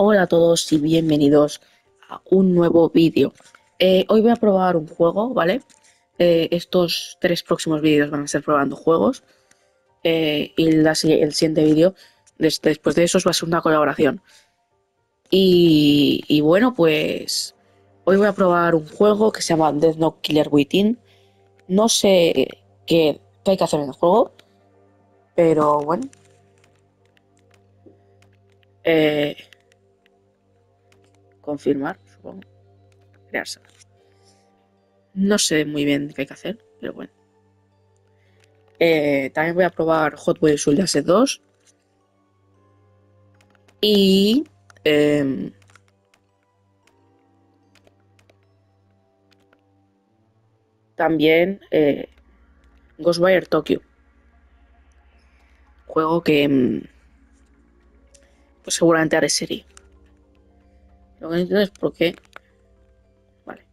Hola a todos y bienvenidos a un nuevo vídeo. Eh, hoy voy a probar un juego, ¿vale? Eh, estos tres próximos vídeos van a ser probando juegos. Eh, y el siguiente vídeo, después de eso, va a ser una colaboración. Y, bueno, pues hoy voy a probar un juego que se llama Death Note Killer Within. No sé qué hay que hacer en el juego, pero bueno. Eh, confirmar, supongo. Crearse. No sé muy bien qué hay que hacer, pero bueno. Eh, también voy a probar Hot Wheels Soldier 2. Y... Eh, también eh, Ghostwire Tokyo. Juego que... Em, pues seguramente haré serie. Lo que no entiendo es por qué. Vale.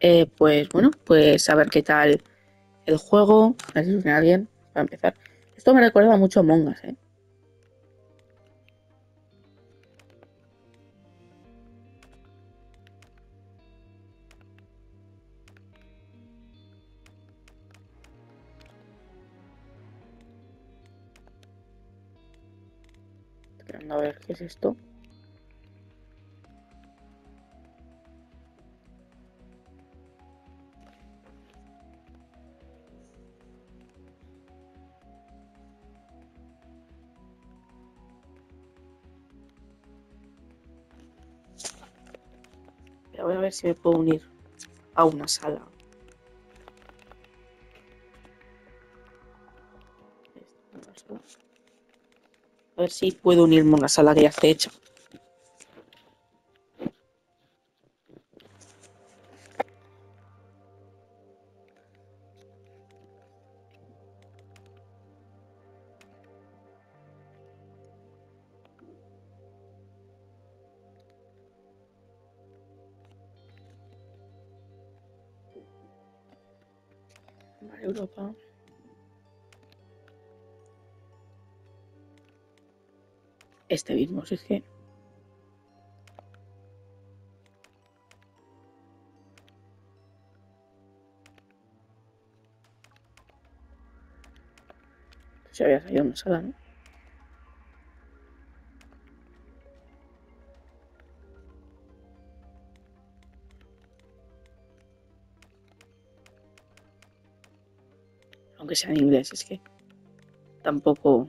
Eh, pues bueno, pues a ver qué tal el juego. A ver si tiene alguien para empezar. Esto me recuerda mucho a Mongas, ¿eh? A ver qué es esto. Voy a ver si me puedo unir a una sala. A ver si puedo unirme a una sala que ya esté hecha. Europa. Este mismo, si es que... Se había salido una sala, ¿no? Aunque sea en inglés, es que tampoco...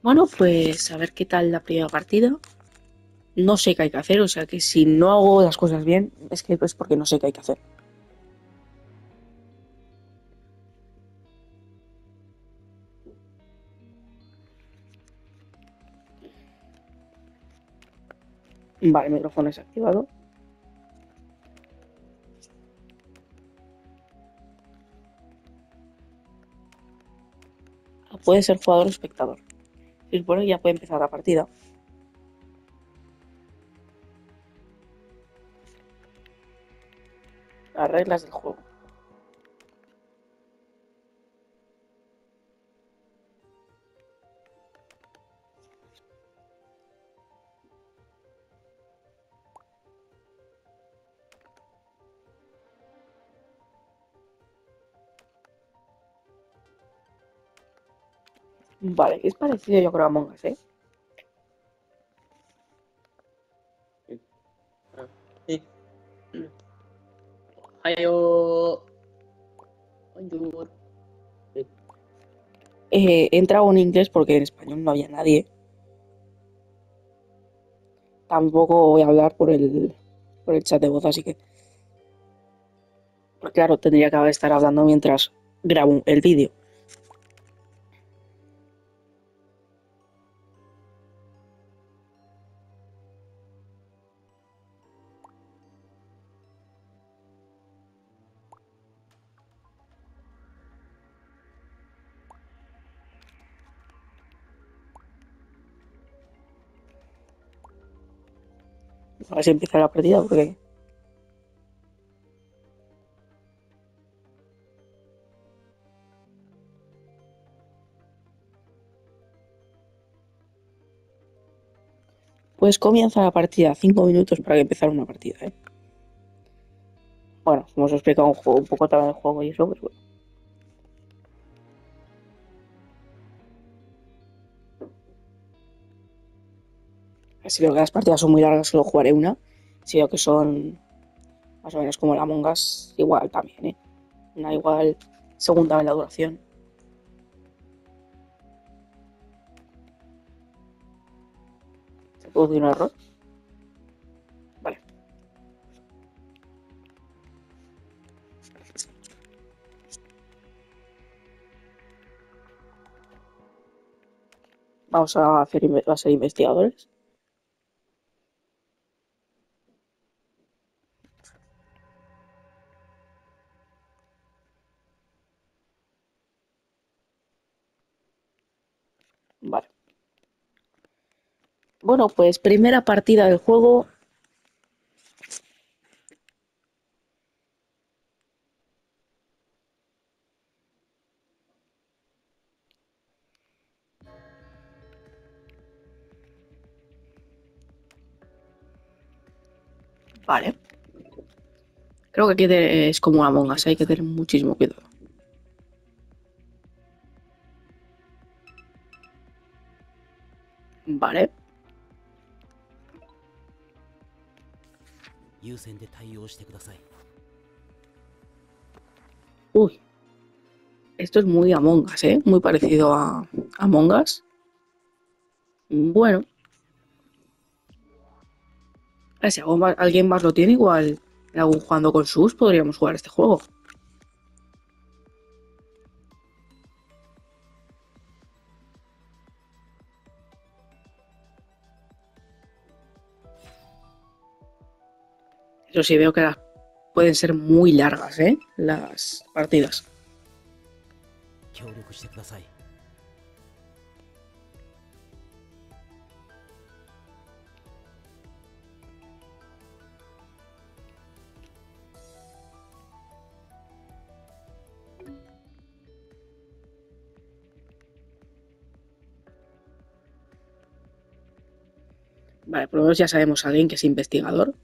Bueno, pues a ver qué tal la primera partida. No sé qué hay que hacer, o sea que si no hago las cosas bien, es que es porque no sé qué hay que hacer. Vale, el micrófono es activado. Puede ser jugador o espectador. Y por ya puede empezar la partida. Las reglas del juego. Vale, es parecido yo creo a Among Us, ¿eh? Eh, he entrado en inglés porque en español no había nadie. Tampoco voy a hablar por el, por el chat de voz, así que... Claro, tendría que estar hablando mientras grabo el vídeo. así empieza la partida porque Pues comienza la partida, 5 minutos para que empezara una partida. ¿eh? Bueno, como os he explicado un, juego, un poco también el juego y eso, pues bueno. Si veo que las partidas son muy largas, solo jugaré una. Si veo que son más o menos como la Mongas, igual también, ¿eh? Una igual segunda en la duración. ¿Se produce un error? Vale. Vamos a, hacer, a ser investigadores. Vale. Bueno, pues primera partida del juego. Vale. Creo que aquí es como Among Us, hay que tener muchísimo cuidado. Vale. 優先で対応してください Uy. Esto es muy Among Us, ¿eh? Muy parecido a Among Us. Bueno. A ver, si algo más- alguien más lo tiene, igual en algún jugando con sus podríamos jugar este juego. Yo sí veo que las pueden ser muy largas, ¿eh? Las partidas. Vale, por lo menos ya sabemos a alguien que es investigador,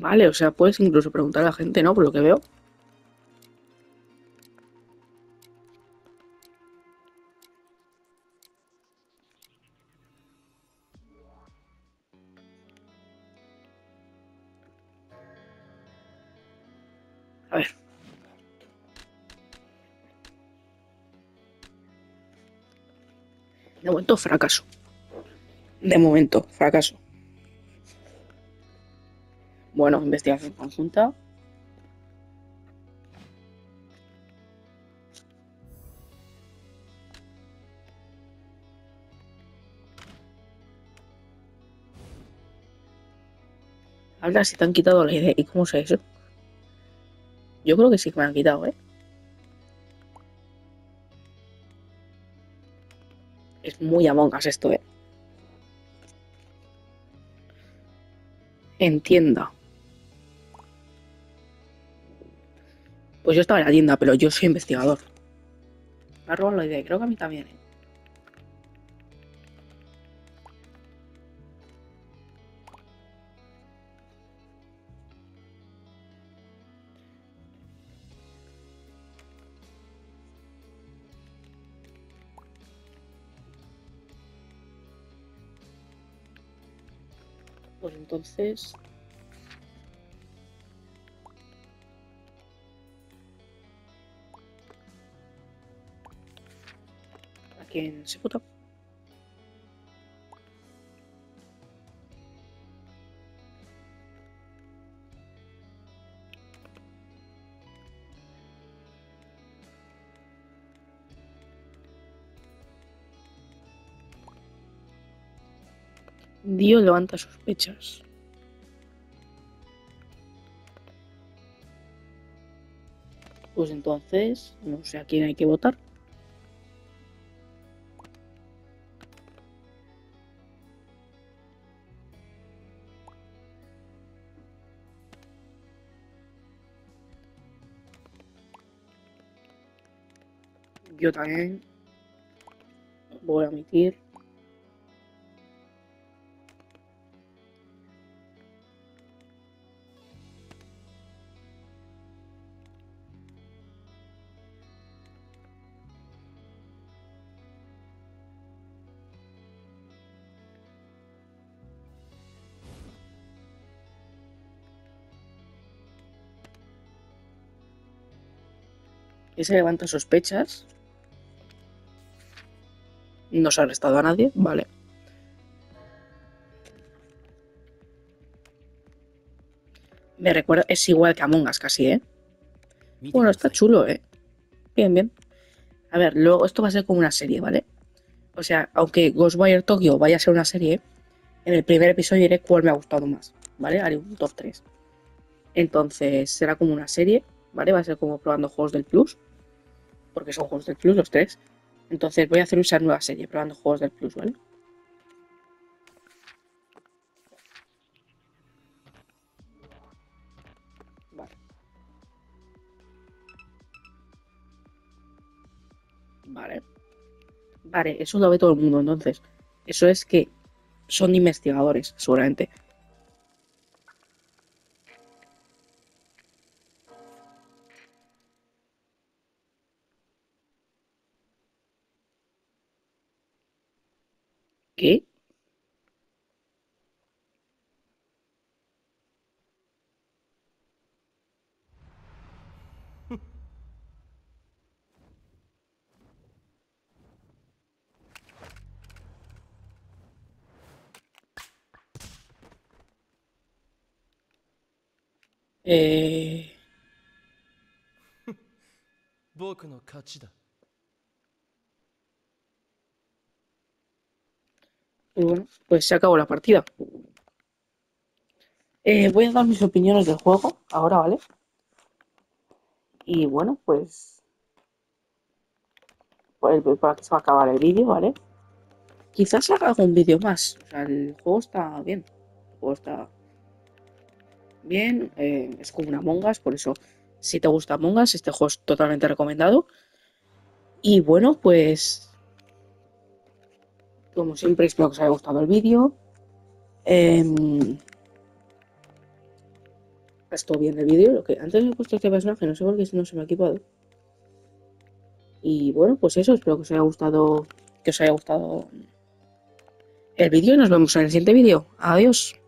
Vale, o sea, puedes incluso preguntar a la gente, ¿no? Por lo que veo. A ver. De momento, fracaso. De momento, fracaso. Bueno, investigación conjunta. Habla si te han quitado la idea. ¿Y cómo sé eso? Yo creo que sí que me han quitado, ¿eh? Es muy Among esto, ¿eh? En Pues yo estaba en la tienda, pero yo soy investigador. Me ha robado la idea, creo que a mí también, ¿eh? Pues entonces. ¿A quién se vota? Dio levanta sospechas. Pues entonces, no sé a quién hay que votar. Yo también. Voy a omitir. Y se levanta sospechas. No se ha arrestado a nadie, vale. Me recuerda, es igual que Among Us casi, ¿eh? Bueno, está chulo, ¿eh? Bien, bien. A ver, luego esto va a ser como una serie, ¿vale? O sea, aunque Ghostwire Tokyo vaya a ser una serie, en el primer episodio diré cuál me ha gustado más, ¿vale? Haré un top 3. Entonces, será como una serie, ¿vale? Va a ser como probando juegos del Plus, porque son juegos del Plus los tres. Entonces, voy a hacer esa nueva serie, probando juegos del Plus, ¿vale? Vale. Vale. Vale, eso lo ve todo el mundo, entonces. Eso es que son investigadores, seguramente. Eh... Y bueno, pues se acabó la partida. Eh, voy a dar mis opiniones del juego ahora, ¿vale? Y bueno, pues... Pues, para que se va a acabar el vídeo, ¿vale? Quizás haga algún vídeo más. O sea, el juego está bien. El juego está eh, es como una Among Us, por eso, si te gusta Among Us, este juego es totalmente recomendado. Y bueno, pues. Como siempre, espero que os haya gustado el vídeo. Em, estuvo bien el vídeo. Lo que antes he puesto este personaje, no sé por qué no se me ha equipado. Y bueno, pues eso, espero que os haya gustado. Que os haya gustado el vídeo y nos vemos en el siguiente vídeo. Adiós.